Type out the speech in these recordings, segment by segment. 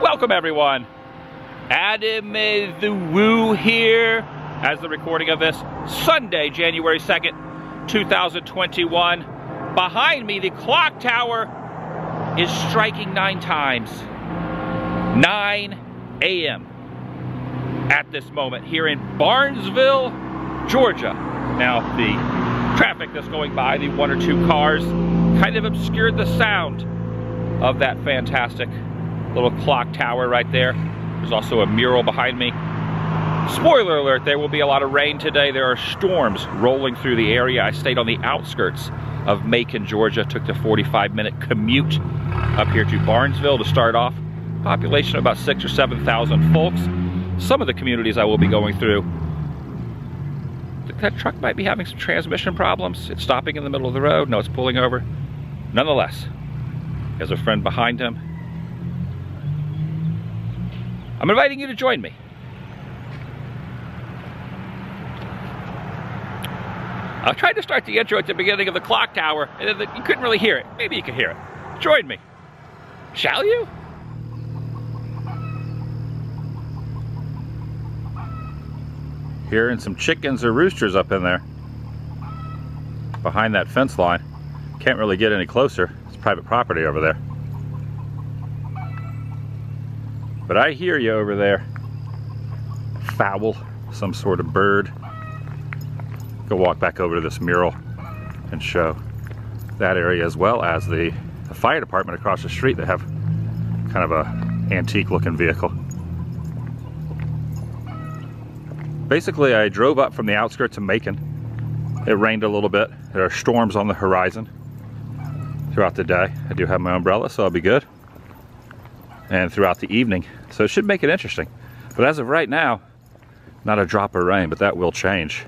Welcome everyone. Adam the Woo here as the recording of this Sunday, January 2nd, 2021. Behind me, the clock tower is striking nine times. 9 a.m. at this moment here in Barnesville, Georgia. Now, the traffic that's going by, the one or two cars, kind of obscured the sound of that fantastic little clock tower right there. There's also a mural behind me. Spoiler alert, there will be a lot of rain today. There are storms rolling through the area. I stayed on the outskirts of Macon, Georgia. Took the 45 minute commute up here to Barnesville to start off. Population of about six or 7,000 folks. Some of the communities I will be going through that truck might be having some transmission problems. It's stopping in the middle of the road. No, it's pulling over. Nonetheless, there's a friend behind him I'm inviting you to join me. I tried to start the intro at the beginning of the clock tower, and you couldn't really hear it. Maybe you can hear it. Join me. Shall you? Hearing some chickens or roosters up in there. Behind that fence line. Can't really get any closer. It's private property over there. But I hear you over there. Fowl, some sort of bird. Go walk back over to this mural and show that area as well as the, the fire department across the street that have kind of a antique looking vehicle. Basically, I drove up from the outskirts of Macon. It rained a little bit. There are storms on the horizon throughout the day. I do have my umbrella, so I'll be good and throughout the evening. So it should make it interesting. But as of right now, not a drop of rain, but that will change.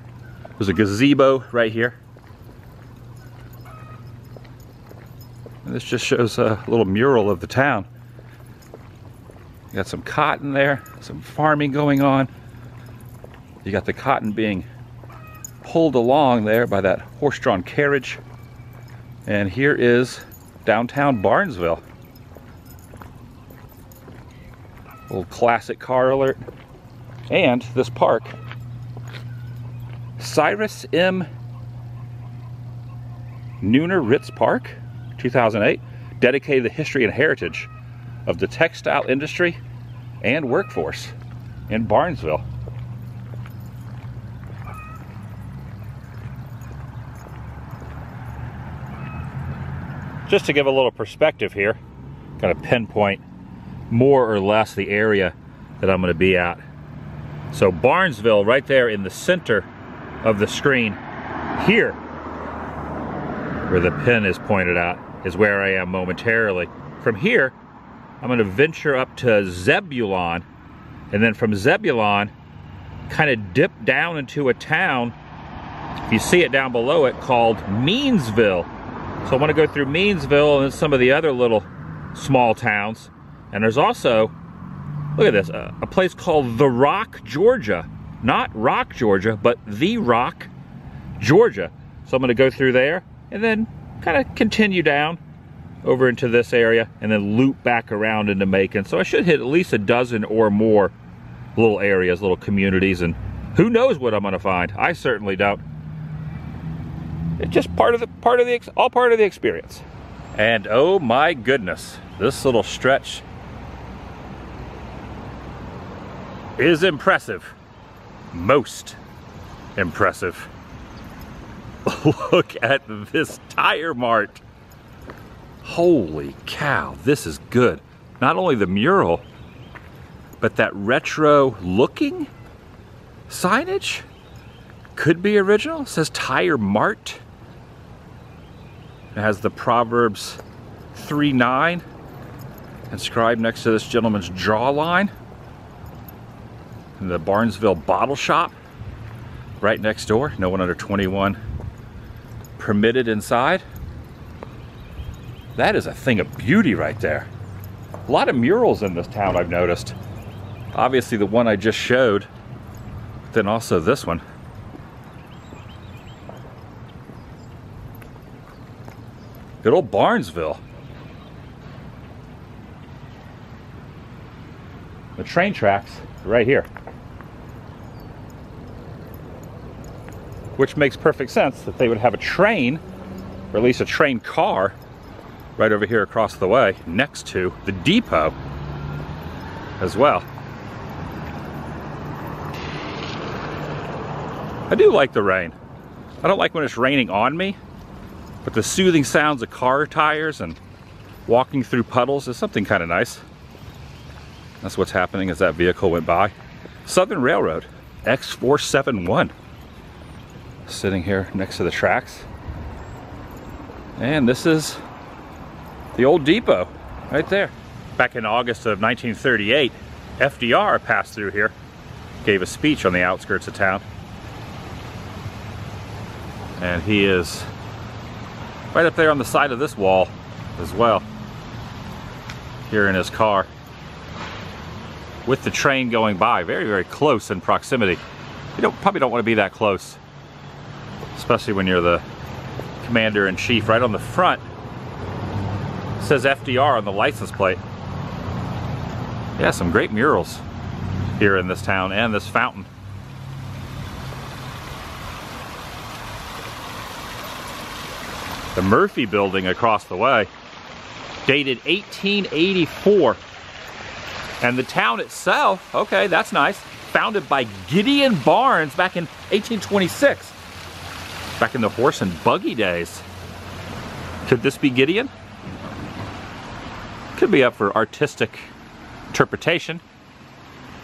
There's a gazebo right here. And this just shows a little mural of the town. You got some cotton there, some farming going on. You got the cotton being pulled along there by that horse-drawn carriage. And here is downtown Barnesville. Little classic car alert. And this park. Cyrus M. Nooner Ritz Park, 2008, dedicated the history and heritage of the textile industry and workforce in Barnesville. Just to give a little perspective here, kind of pinpoint more or less the area that I'm going to be at. So Barnesville right there in the center of the screen here where the pin is pointed out is where I am momentarily. From here I'm going to venture up to Zebulon and then from Zebulon kind of dip down into a town if you see it down below it called Meansville. So I want to go through Meansville and then some of the other little small towns and there's also, look at this, uh, a place called The Rock, Georgia. Not Rock, Georgia, but The Rock, Georgia. So I'm to go through there and then kind of continue down over into this area and then loop back around into Macon. So I should hit at least a dozen or more little areas, little communities, and who knows what I'm going to find. I certainly don't. It's just part of the part of the all part of the experience. And oh my goodness, this little stretch is impressive. Most impressive. Look at this tire mart. Holy cow, this is good. Not only the mural, but that retro looking signage could be original. It says Tire Mart. It has the Proverbs 3-9 inscribed next to this gentleman's jawline the Barnesville Bottle Shop right next door. No one under 21 permitted inside. That is a thing of beauty right there. A lot of murals in this town I've noticed. Obviously the one I just showed, then also this one. Good old Barnesville. the train tracks right here. Which makes perfect sense that they would have a train, or at least a train car, right over here across the way next to the depot as well. I do like the rain. I don't like when it's raining on me, but the soothing sounds of car tires and walking through puddles is something kind of nice. That's what's happening as that vehicle went by. Southern Railroad, X471. Sitting here next to the tracks. And this is the old depot right there. Back in August of 1938, FDR passed through here, gave a speech on the outskirts of town. And he is right up there on the side of this wall as well, here in his car with the train going by, very, very close in proximity. You don't probably don't want to be that close, especially when you're the commander-in-chief. Right on the front says FDR on the license plate. Yeah, some great murals here in this town and this fountain. The Murphy building across the way, dated 1884 and the town itself, okay, that's nice, founded by Gideon Barnes back in 1826. Back in the horse and buggy days. Could this be Gideon? Could be up for artistic interpretation.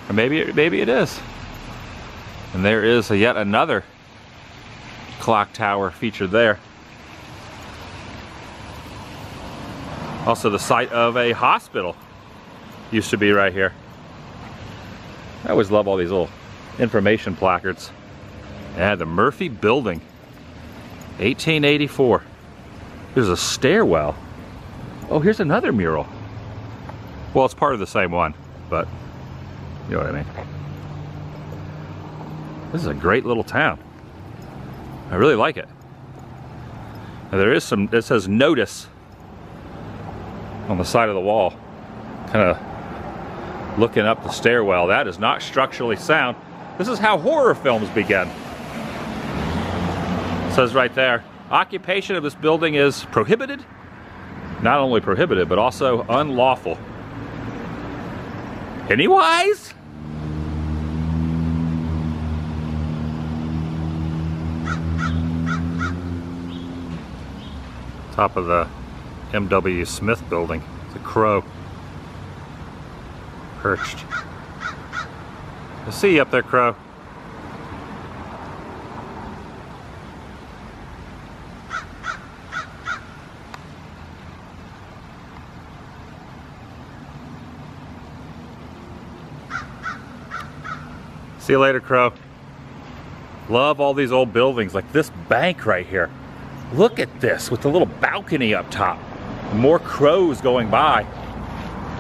Or maybe, maybe it is. And there is a yet another clock tower featured there. Also the site of a hospital used to be right here. I always love all these little information placards. Yeah, the Murphy Building, 1884. There's a stairwell. Oh, here's another mural. Well, it's part of the same one, but you know what I mean. This is a great little town. I really like it. Now, there is some, it says notice on the side of the wall. Kind of looking up the stairwell. That is not structurally sound. This is how horror films begin. Says right there, occupation of this building is prohibited. Not only prohibited, but also unlawful. Pennywise? Top of the M.W. Smith building. the crow perched. I see you up there, Crow. See you later, Crow. Love all these old buildings, like this bank right here. Look at this with the little balcony up top. More crows going by.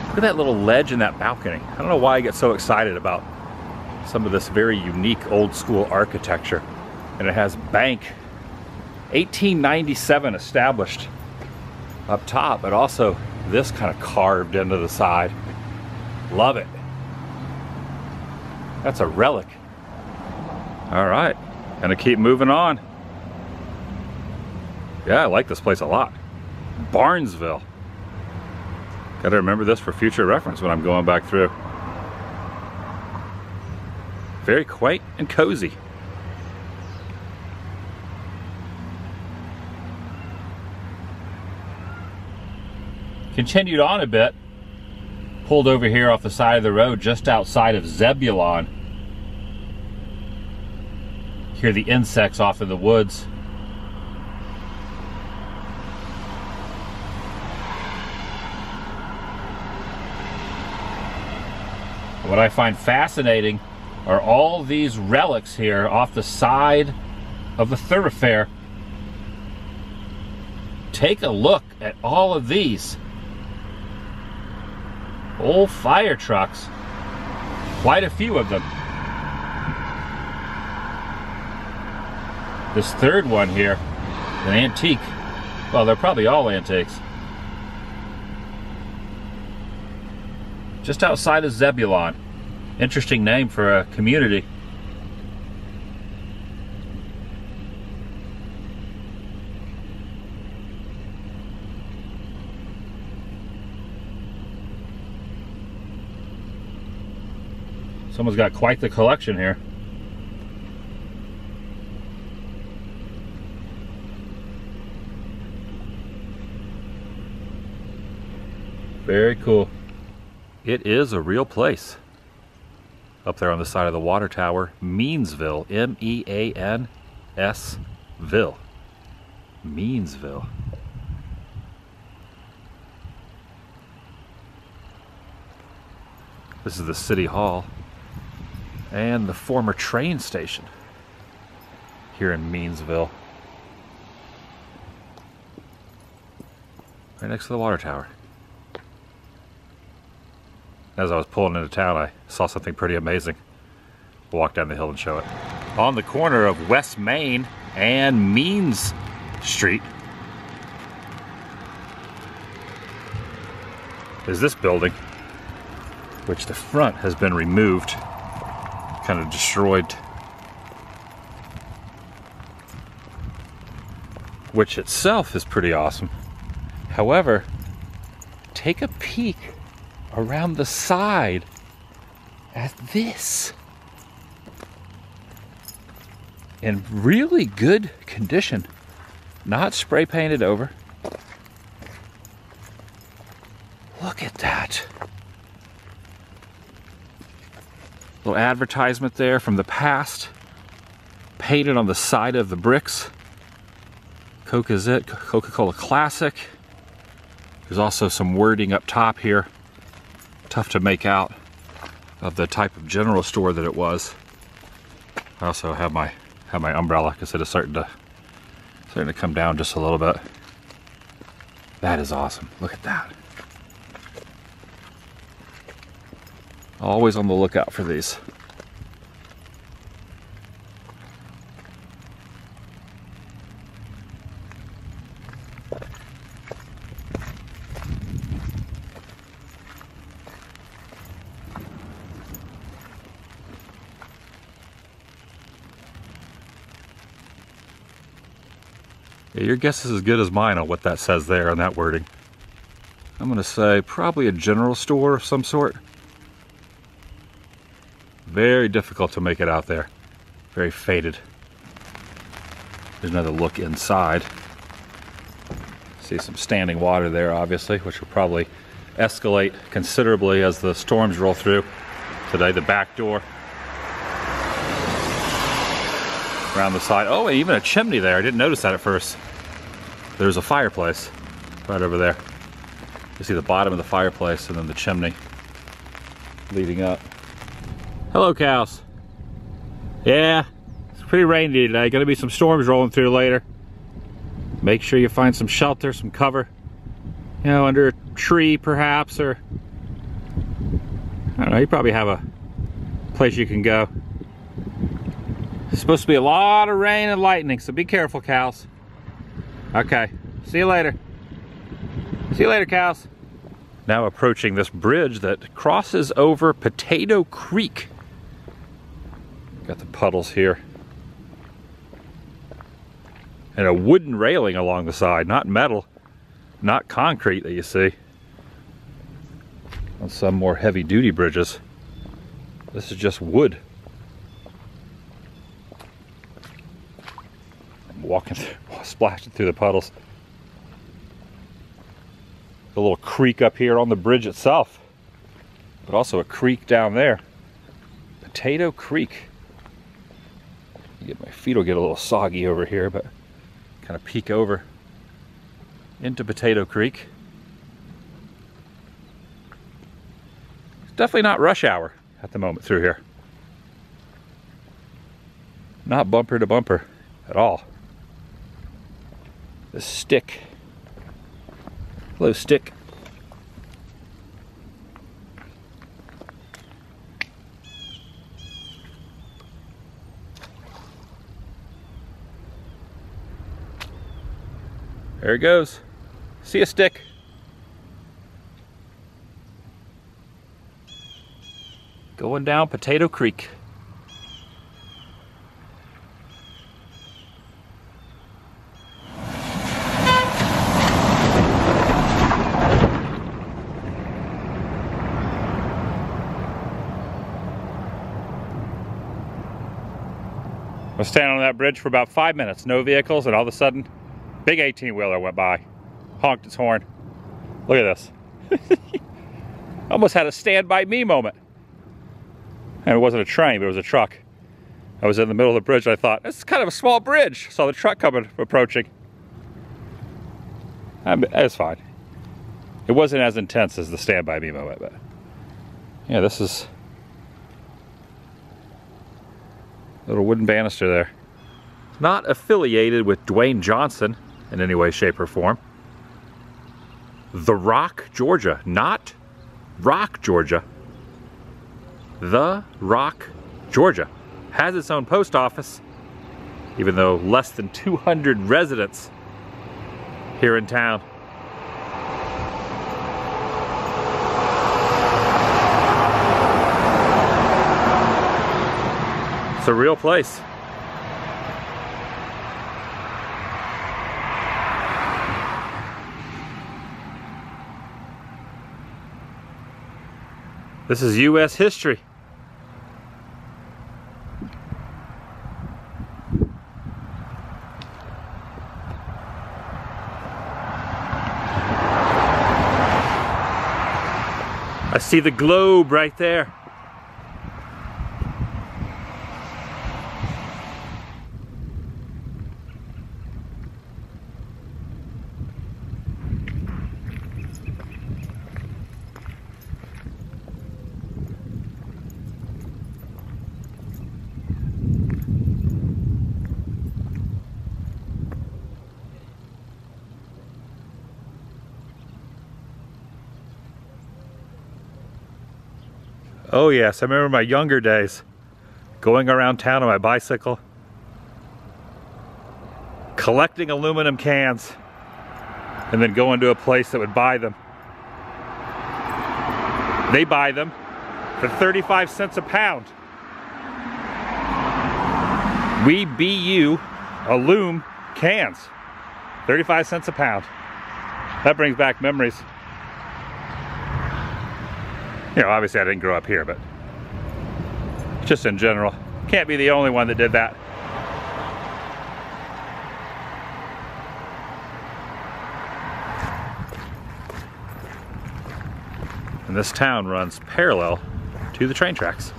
Look at that little ledge in that balcony. I don't know why I get so excited about some of this very unique old school architecture. And it has bank 1897 established up top, but also this kind of carved into the side. Love it. That's a relic. All right, gonna keep moving on. Yeah, I like this place a lot. Barnesville. Got to remember this for future reference when I'm going back through. Very quaint and cozy. Continued on a bit, pulled over here off the side of the road just outside of Zebulon. Hear the insects off in the woods. What I find fascinating are all these relics here off the side of the thoroughfare. Take a look at all of these. Old fire trucks. Quite a few of them. This third one here, an antique. Well, they're probably all antiques. just outside of Zebulon. Interesting name for a community. Someone's got quite the collection here. Very cool. It is a real place. Up there on the side of the water tower, Meansville, M-E-A-N-S Ville. Meansville. This is the city hall and the former train station here in Meansville. Right next to the water tower. As I was pulling into town, I saw something pretty amazing. walk down the hill and show it. On the corner of West Main and Means Street is this building, which the front has been removed kind of destroyed. Which itself is pretty awesome. However, take a peek around the side at this. In really good condition. Not spray painted over. Look at that. Little advertisement there from the past. Painted on the side of the bricks. Coke is it, Coca-Cola Classic. There's also some wording up top here. Tough to make out of the type of general store that it was. I also have my have my umbrella because it is starting to starting to come down just a little bit. That is awesome. Look at that. Always on the lookout for these. Your guess is as good as mine on what that says there on that wording. I'm going to say probably a general store of some sort. Very difficult to make it out there. Very faded. There's another look inside. See some standing water there, obviously, which will probably escalate considerably as the storms roll through. Today, the back door. Around the side. Oh, even a chimney there. I didn't notice that at first. There's a fireplace right over there. You see the bottom of the fireplace and then the chimney leading up. Hello, cows. Yeah, it's pretty rainy today. Gonna be some storms rolling through later. Make sure you find some shelter, some cover. You know, under a tree perhaps, or I don't know, you probably have a place you can go. It's supposed to be a lot of rain and lightning, so be careful, cows. Okay, see you later. See you later, cows. Now approaching this bridge that crosses over Potato Creek. Got the puddles here. And a wooden railing along the side, not metal, not concrete that you see. On some more heavy duty bridges. This is just wood. I'm walking, through, splashing through the puddles. A little creek up here on the bridge itself, but also a creek down there. Potato Creek. Get my feet will get a little soggy over here, but kind of peek over into Potato Creek. It's definitely not rush hour at the moment through here. Not bumper to bumper at all. The stick. Hello, stick. There it goes. See a stick. Going down Potato Creek. I was standing on that bridge for about five minutes, no vehicles, and all of a sudden, big 18-wheeler went by, honked its horn. Look at this. Almost had a stand by me moment. And it wasn't a train, but it was a truck. I was in the middle of the bridge and I thought, this is kind of a small bridge. Saw the truck coming, approaching. I It's fine. It wasn't as intense as the stand by me moment, but yeah, this is Little wooden banister there. Not affiliated with Dwayne Johnson in any way, shape, or form. The Rock, Georgia. Not Rock, Georgia. The Rock, Georgia. Has its own post office, even though less than 200 residents here in town. It's a real place. This is U.S. history. I see the globe right there. Yes, I remember my younger days going around town on my bicycle, collecting aluminum cans, and then going to a place that would buy them. They buy them for 35 cents a pound. We BU alum cans, 35 cents a pound. That brings back memories you know, obviously I didn't grow up here, but just in general. Can't be the only one that did that. And this town runs parallel to the train tracks.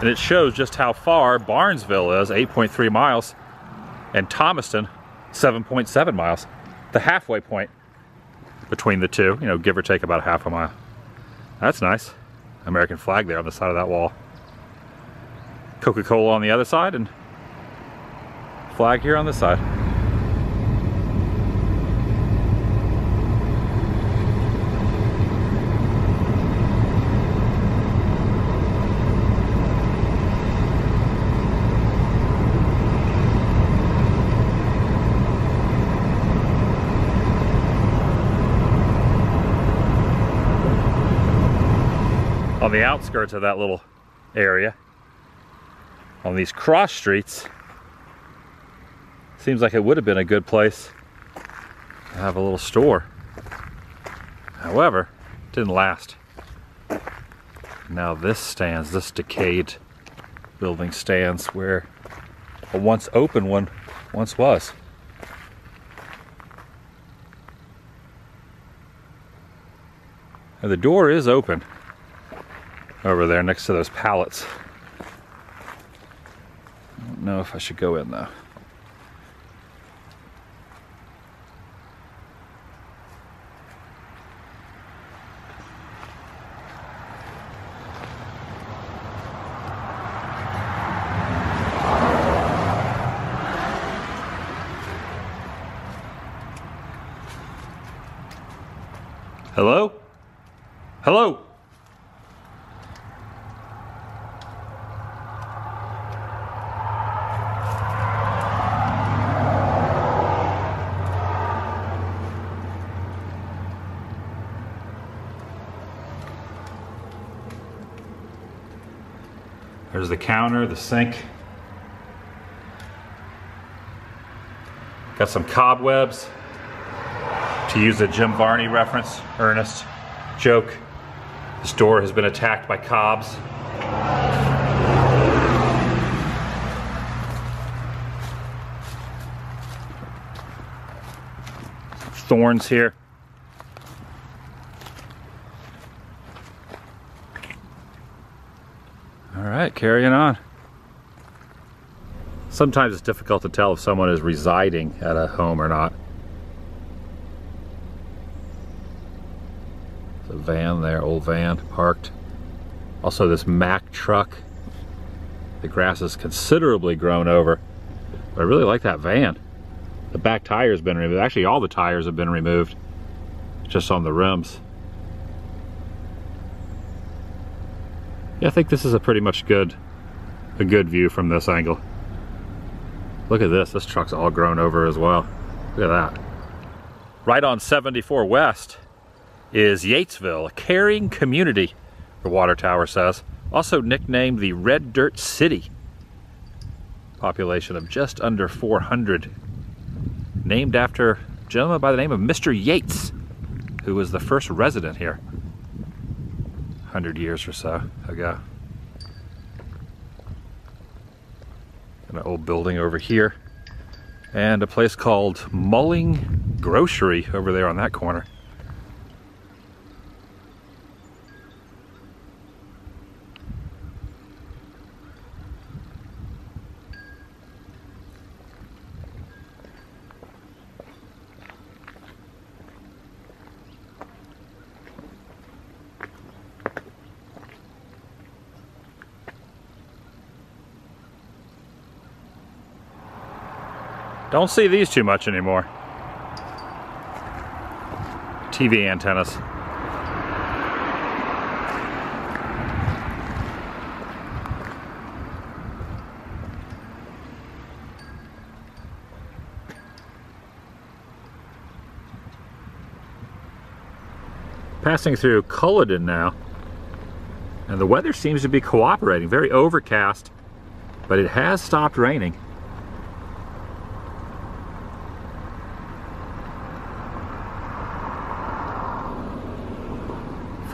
And it shows just how far Barnesville is, 8.3 miles, and Thomaston, 7.7 miles. The halfway point between the two, you know, give or take about half a mile. That's nice. American flag there on the side of that wall. Coca-Cola on the other side and flag here on this side. The outskirts of that little area on these cross streets seems like it would have been a good place to have a little store. However it didn't last. Now this stands this decayed building stands where a once open one once was. And the door is open over there next to those pallets. I don't know if I should go in though. Hello? Hello? The counter, the sink. Got some cobwebs. To use a Jim Varney reference, Ernest joke. This door has been attacked by cobs. Thorns here. All right, carrying on. Sometimes it's difficult to tell if someone is residing at a home or not. There's a van there, old van, parked. Also this Mack truck. The grass is considerably grown over. But I really like that van. The back tire's been removed. Actually, all the tires have been removed. Just on the rims. Yeah, I think this is a pretty much good, a good view from this angle. Look at this, this truck's all grown over as well. Look at that. Right on 74 West is Yatesville, a caring community, the water tower says. Also nicknamed the Red Dirt City. Population of just under 400. Named after a gentleman by the name of Mr. Yates, who was the first resident here. 100 years or so ago. An old building over here. And a place called Mulling Grocery over there on that corner. Don't see these too much anymore. TV antennas. Passing through Culloden now. And the weather seems to be cooperating. Very overcast, but it has stopped raining.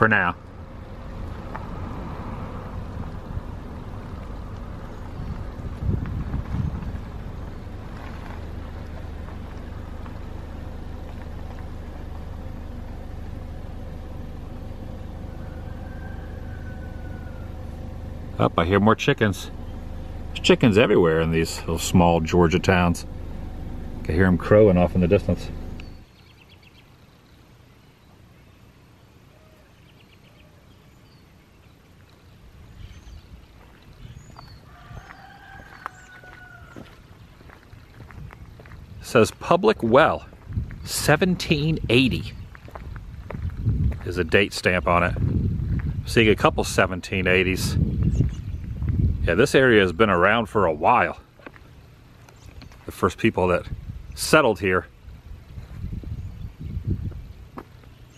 For now. Up, I hear more chickens. There's chickens everywhere in these little small Georgia towns. I can hear them crowing off in the distance. Says public well 1780 is a date stamp on it. Seeing a couple 1780s yeah this area has been around for a while. The first people that settled here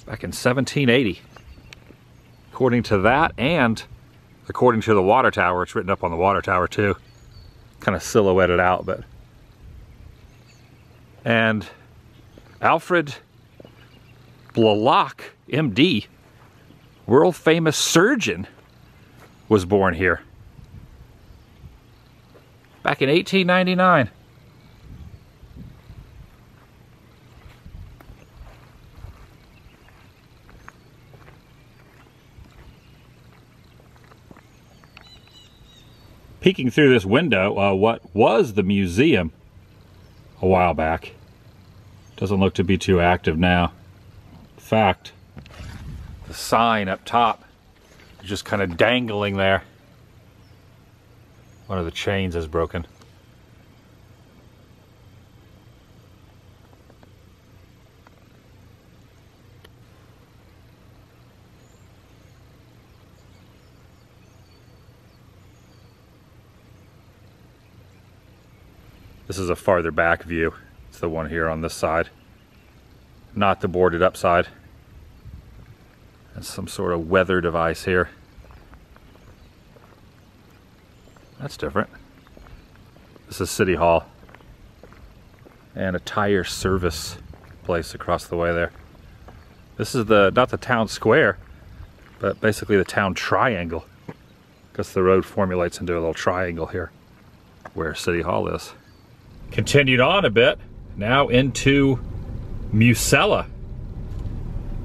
back in 1780 according to that and according to the water tower it's written up on the water tower too. Kind of silhouetted out but and Alfred Blalock, MD, world famous surgeon, was born here back in 1899. Peeking through this window, uh, what was the museum a while back. Doesn't look to be too active now. In fact, the sign up top is just kind of dangling there. One of the chains is broken. This is a farther back view. It's the one here on this side, not the boarded up side. And some sort of weather device here. That's different. This is City Hall. And a tire service place across the way there. This is the, not the town square, but basically the town triangle. Because the road formulates into a little triangle here where City Hall is. Continued on a bit, now into Musella.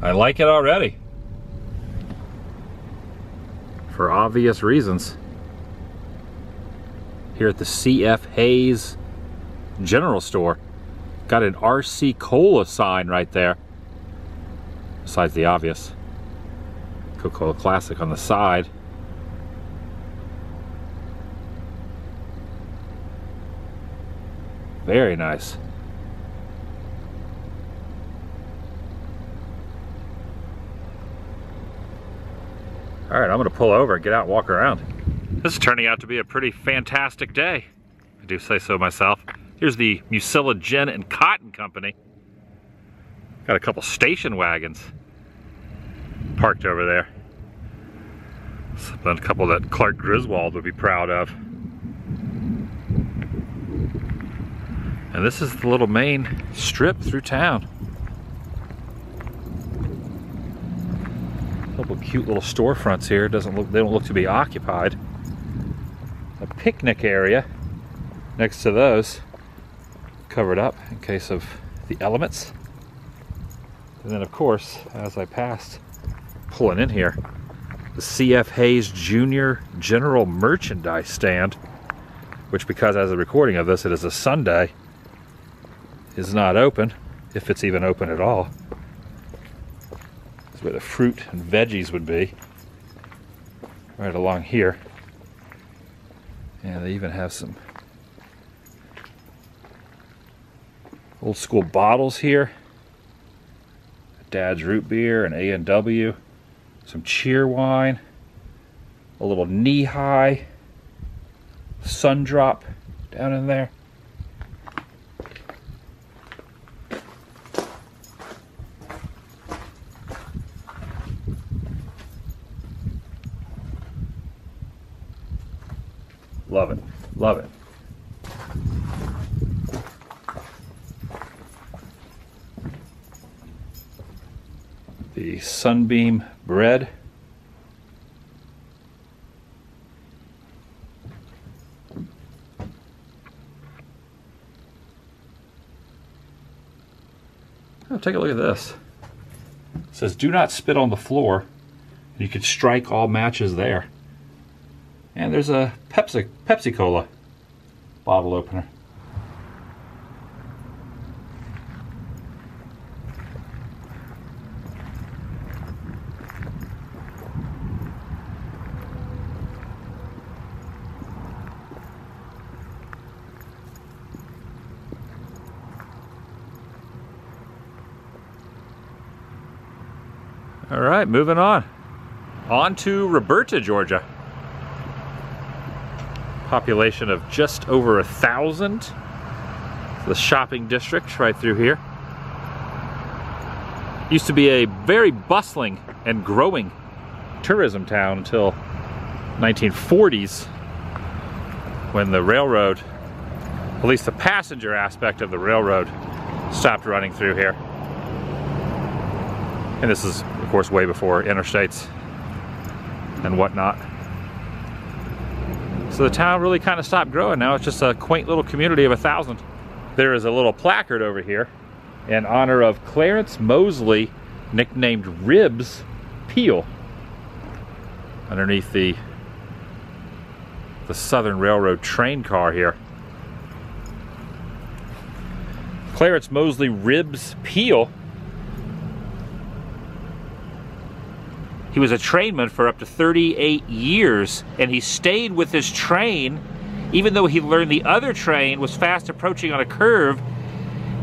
I like it already. For obvious reasons. Here at the CF Hayes General Store. Got an RC Cola sign right there. Besides the obvious. Coca-Cola Classic on the side. Very nice. All right, I'm gonna pull over and get out and walk around. This is turning out to be a pretty fantastic day. I do say so myself. Here's the Musella Gin and Cotton Company. Got a couple station wagons parked over there. A couple that Clark Griswold would be proud of. And this is the little main strip through town. A couple cute little storefronts here. Doesn't look they don't look to be occupied. A picnic area next to those covered up in case of the elements. And then of course, as I passed pulling in here, the CF Hayes Junior General Merchandise Stand, which because as a recording of this, it is a Sunday, is not open, if it's even open at all. That's where the fruit and veggies would be, right along here. And they even have some old school bottles here. Dad's root beer and A&W, some Cheerwine, a little Nehi, sun drop down in there. Love it. Love it. The Sunbeam bread. Oh, take a look at this. It says, do not spit on the floor. You could strike all matches there. And there's a Pepsi, Pepsi Cola bottle opener. All right, moving on. On to Roberta, Georgia population of just over a thousand. The shopping district right through here. Used to be a very bustling and growing tourism town until 1940s when the railroad, at least the passenger aspect of the railroad, stopped running through here. And this is, of course, way before interstates and whatnot. So the town really kind of stopped growing. Now it's just a quaint little community of a thousand. There is a little placard over here in honor of Clarence Mosley, nicknamed Ribs Peel, underneath the the Southern Railroad train car here. Clarence Mosley Ribs Peel He was a trainman for up to 38 years, and he stayed with his train, even though he learned the other train was fast approaching on a curve.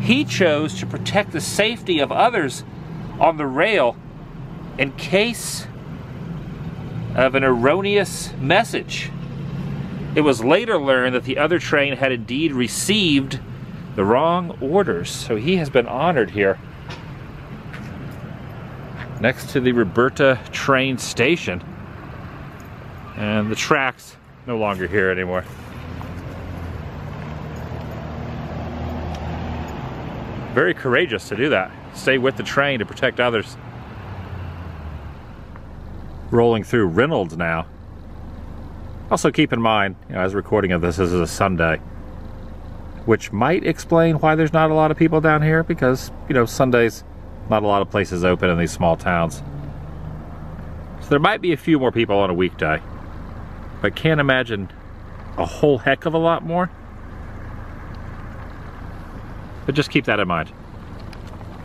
He chose to protect the safety of others on the rail in case of an erroneous message. It was later learned that the other train had indeed received the wrong orders, so he has been honored here next to the Roberta train station. And the tracks no longer here anymore. Very courageous to do that. Stay with the train to protect others. Rolling through Reynolds now. Also keep in mind, you know, as recording of this, this is a Sunday. Which might explain why there's not a lot of people down here because, you know, Sundays, not a lot of places open in these small towns. So there might be a few more people on a weekday. But can't imagine a whole heck of a lot more. But just keep that in mind.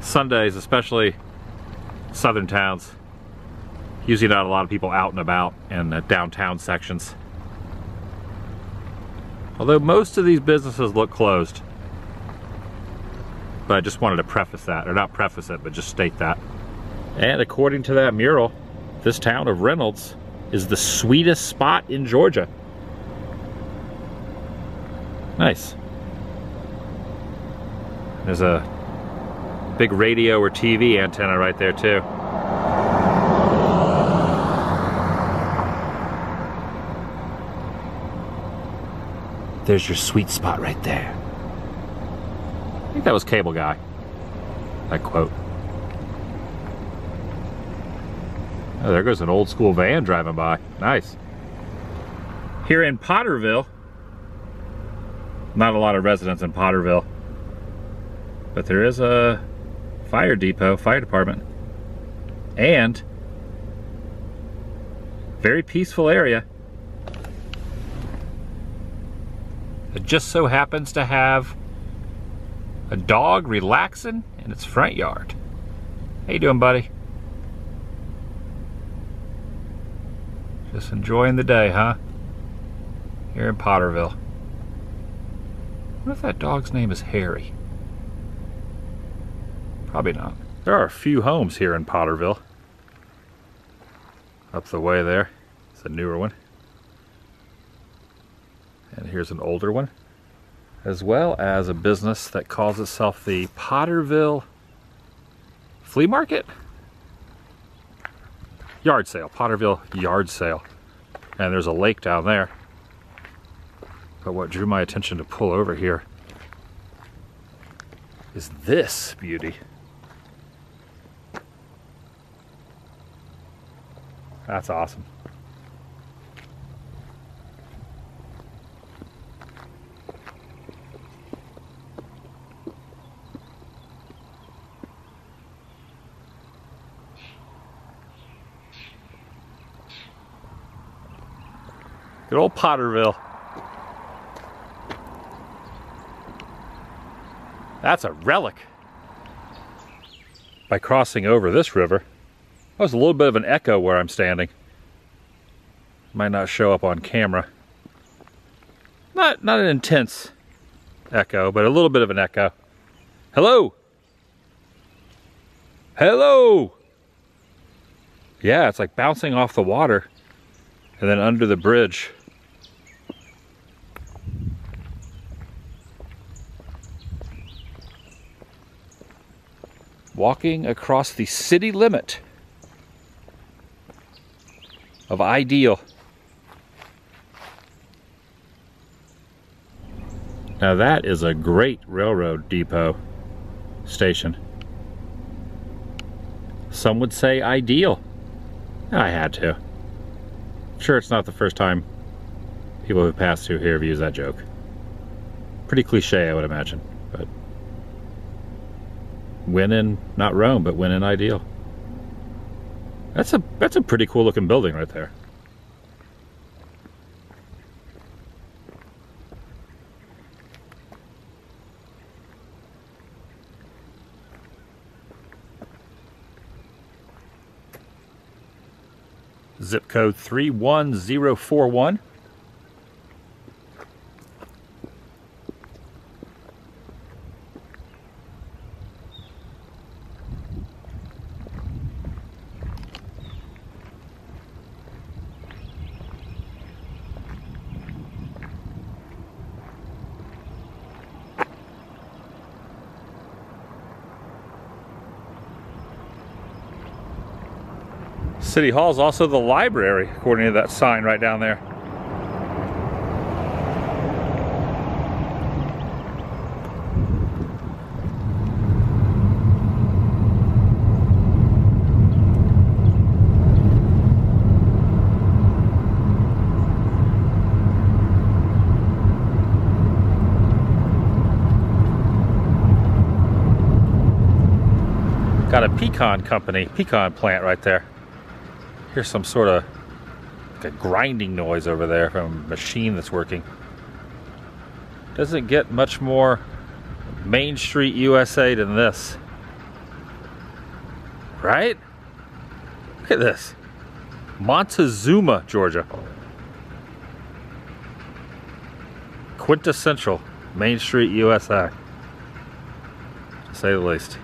Sundays, especially southern towns, usually not a lot of people out and about in the downtown sections. Although most of these businesses look closed. But I just wanted to preface that, or not preface it, but just state that. And according to that mural, this town of Reynolds is the sweetest spot in Georgia. Nice. There's a big radio or TV antenna right there too. There's your sweet spot right there. Think that was Cable Guy. That quote. Oh, there goes an old school van driving by. Nice. Here in Potterville, not a lot of residents in Potterville, but there is a fire depot, fire department, and very peaceful area. It just so happens to have a dog relaxing in its front yard. How you doing, buddy? Just enjoying the day, huh? Here in Potterville. What if that dog's name is Harry? Probably not. There are a few homes here in Potterville. Up the way there. It's a newer one. And here's an older one. As well as a business that calls itself the Potterville Flea Market? Yard sale, Potterville yard sale. And there's a lake down there. But what drew my attention to pull over here is this beauty. That's awesome. Good old Potterville. That's a relic. By crossing over this river, that was a little bit of an echo where I'm standing. Might not show up on camera. Not, not an intense echo, but a little bit of an echo. Hello? Hello? Yeah, it's like bouncing off the water and then under the bridge. Walking across the city limit of Ideal. Now that is a great railroad depot station. Some would say ideal. I had to. Sure, it's not the first time people who pass through here have used that joke. Pretty cliche, I would imagine, but win in not Rome, but win in Ideal. That's a that's a pretty cool looking building right there. Zip code 31041. City Hall is also the library, according to that sign right down there. Got a pecan company, pecan plant right there. Here's some sort of like a grinding noise over there from a machine that's working. Doesn't get much more Main Street USA than this. Right? Look at this. Montezuma, Georgia. Quintessential Main Street USA. To say the least.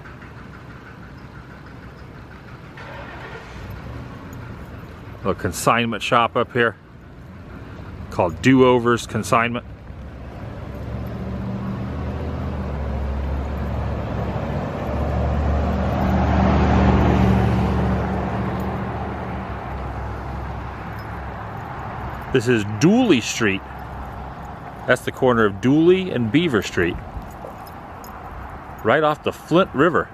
A consignment shop up here called Do Overs Consignment. This is Dooley Street. That's the corner of Dooley and Beaver Street. Right off the Flint River.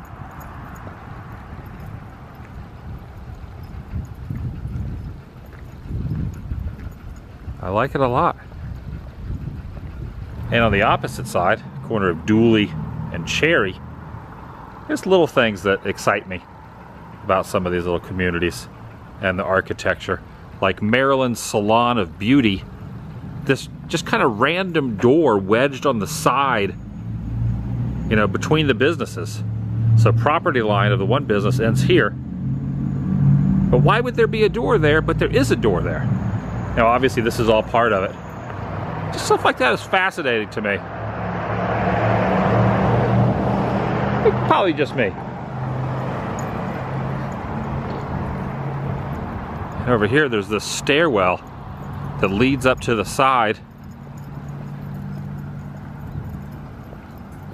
Like it a lot. And on the opposite side, corner of Dooley and Cherry, there's little things that excite me about some of these little communities and the architecture like Maryland's Salon of Beauty, this just kind of random door wedged on the side, you know, between the businesses. So property line of the one business ends here. But why would there be a door there, but there is a door there? Now, obviously, this is all part of it. Just stuff like that is fascinating to me. Probably just me. Over here, there's this stairwell that leads up to the side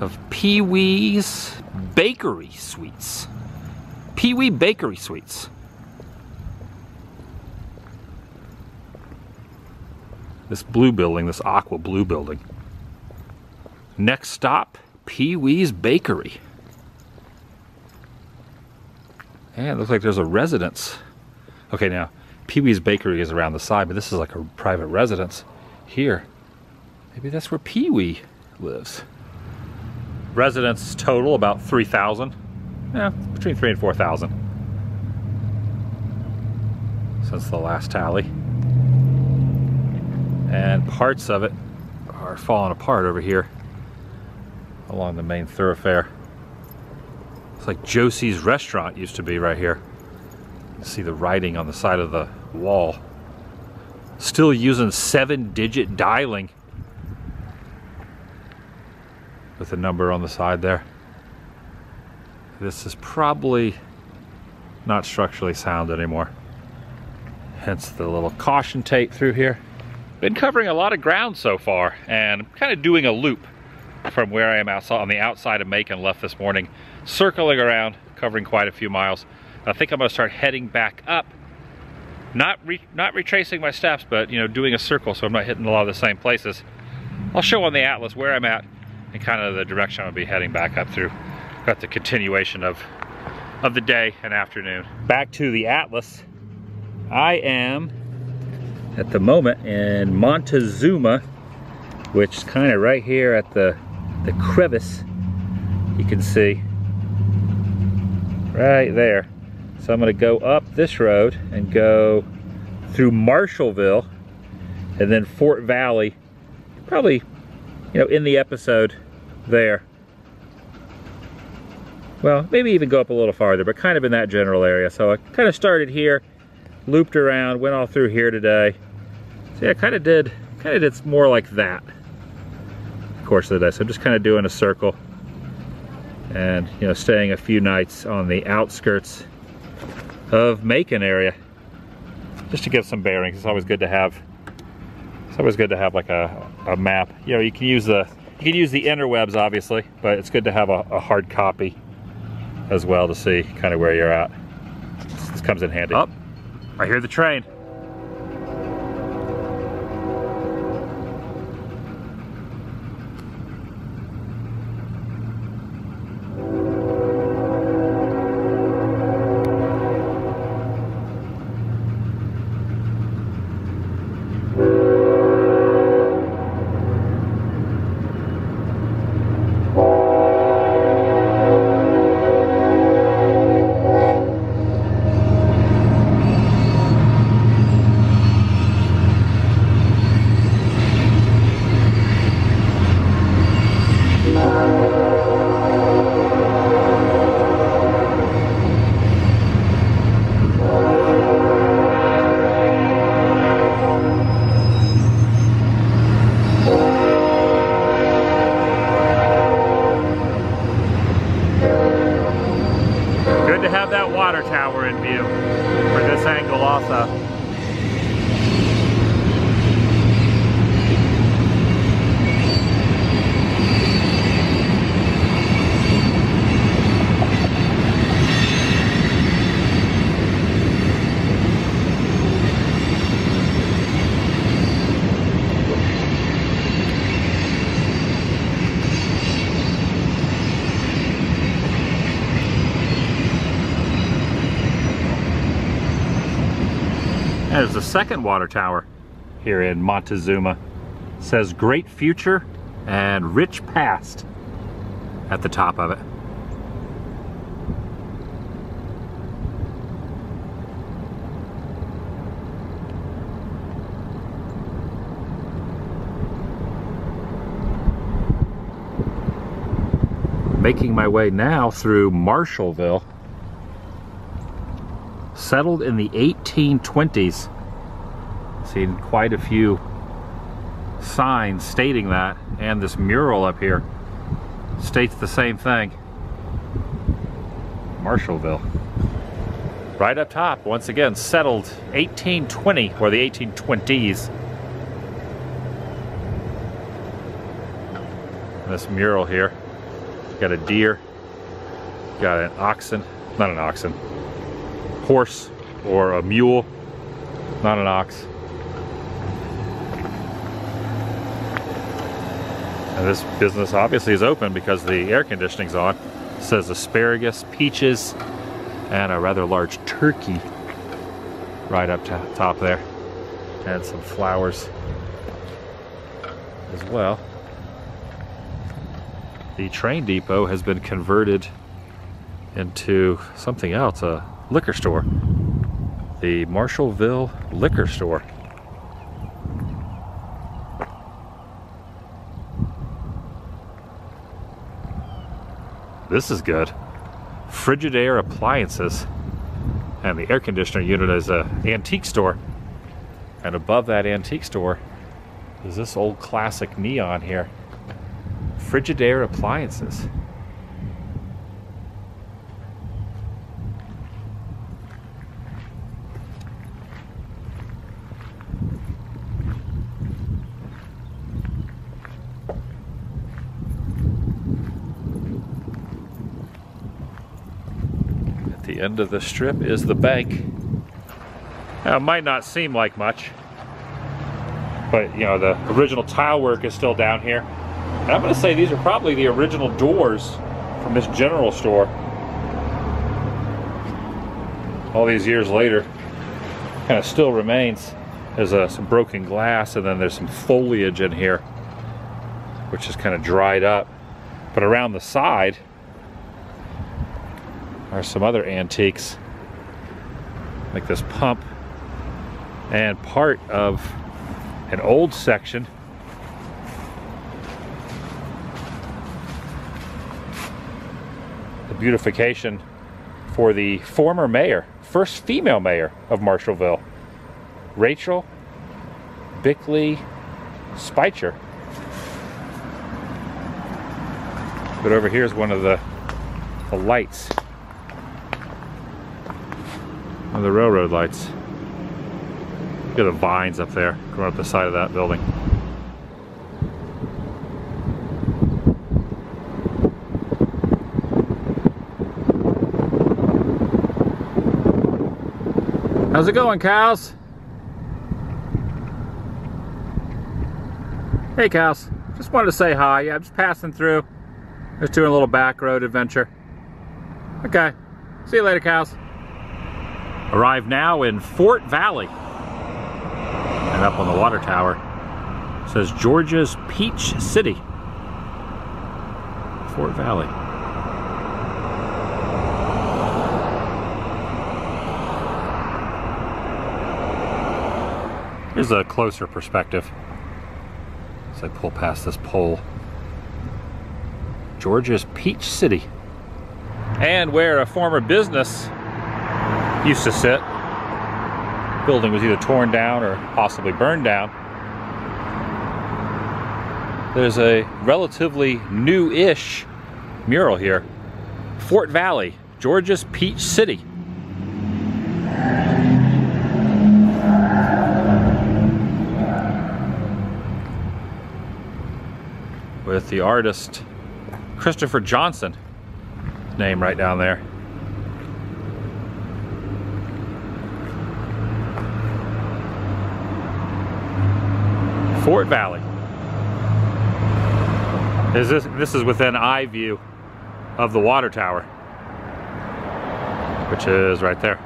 of Pee Wee's Bakery Sweets. Pee Wee Bakery Sweets. This blue building, this aqua blue building. Next stop, Pee Wee's Bakery. And it looks like there's a residence. Okay, now, Pee Wee's Bakery is around the side, but this is like a private residence here. Maybe that's where Pee Wee lives. Residents total about 3,000. Yeah, between three and 4,000 since the last tally. And parts of it are falling apart over here along the main thoroughfare. It's like Josie's restaurant used to be right here. You see the writing on the side of the wall. Still using seven digit dialing with a number on the side there. This is probably not structurally sound anymore. Hence the little caution tape through here. Been covering a lot of ground so far and kind of doing a loop from where I am outside on the outside of Macon left this morning, circling around, covering quite a few miles. I think I'm gonna start heading back up not re not retracing my steps, but you know, doing a circle so I'm not hitting a lot of the same places. I'll show on the atlas where I'm at and kind of the direction I'll be heading back up through. Got the continuation of of the day and afternoon. Back to the atlas. I am at the moment in Montezuma, which is kind of right here at the the crevice. You can see right there. So I'm gonna go up this road and go through Marshallville and then Fort Valley, probably, you know, in the episode there. Well, maybe even go up a little farther, but kind of in that general area. So I kind of started here, looped around, went all through here today. So yeah, I kind of did, kind of did more like that course of the day. So I'm just kind of doing a circle and, you know, staying a few nights on the outskirts of Macon area just to give some bearings. It's always good to have it's always good to have like a, a map. You know, you can use the you can use the interwebs obviously, but it's good to have a, a hard copy as well to see kind of where you're at. This comes in handy. Up, oh, I hear the train. Second water tower here in Montezuma. It says great future and rich past at the top of it. Making my way now through Marshallville settled in the 1820s. Seen quite a few signs stating that, and this mural up here states the same thing. Marshallville. Right up top, once again, settled 1820, or the 1820s. This mural here, got a deer, got an oxen, not an oxen, horse or a mule, not an ox. And this business obviously is open because the air conditioning's on. It says asparagus, peaches, and a rather large turkey right up to top there. And some flowers as well. The train depot has been converted into something else, a liquor store. The Marshallville Liquor Store. This is good. Frigidaire appliances. And the air conditioner unit is a antique store. And above that antique store is this old classic neon here. Frigidaire appliances. End of the strip is the bank. Now, it might not seem like much, but you know, the original tile work is still down here. And I'm gonna say these are probably the original doors from this general store. All these years later, kind of still remains. There's uh, some broken glass and then there's some foliage in here, which is kind of dried up. But around the side, are some other antiques like this pump. And part of an old section the beautification for the former mayor first female mayor of Marshallville Rachel Bickley Speicher. But over here is one of the, the lights of the railroad lights. Look at the vines up there going up the side of that building. How's it going, cows? Hey, cows. Just wanted to say hi. Yeah, I'm just passing through. Just doing a little back road adventure. Okay. See you later, cows. Arrive now in Fort Valley. And up on the water tower says Georgia's Peach City. Fort Valley. Here's a closer perspective as I pull past this pole. Georgia's Peach City. And where a former business used to sit. The building was either torn down or possibly burned down. There's a relatively new-ish mural here. Fort Valley, Georgia's Peach City. With the artist Christopher Johnson name right down there. Fort Valley. Is this this is within eye view of the water tower, which is right there.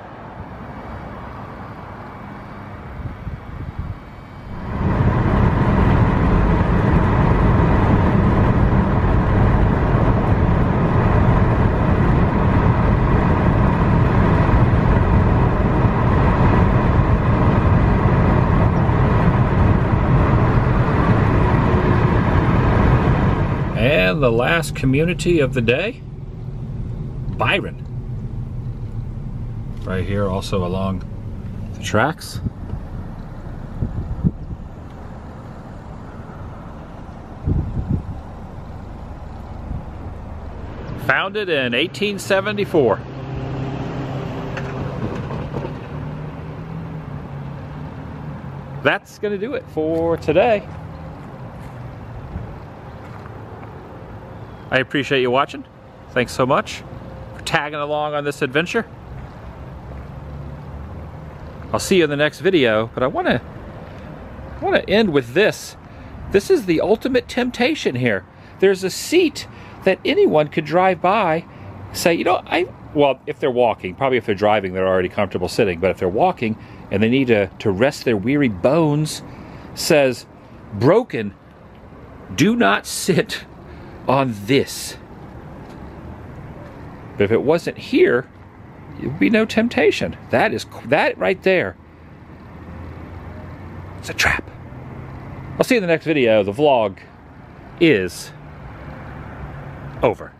And the last community of the day, Byron. Right here also along the tracks. Founded in 1874. That's going to do it for today. I appreciate you watching. Thanks so much for tagging along on this adventure. I'll see you in the next video, but I want to I want to end with this. This is the ultimate temptation here. There's a seat that anyone could drive by, say, you know, I well, if they're walking, probably if they're driving, they're already comfortable sitting, but if they're walking and they need to, to rest their weary bones, says, broken, do not sit on this. But if it wasn't here, it would be no temptation. That is that right there. It's a trap. I'll see you in the next video. The vlog is over.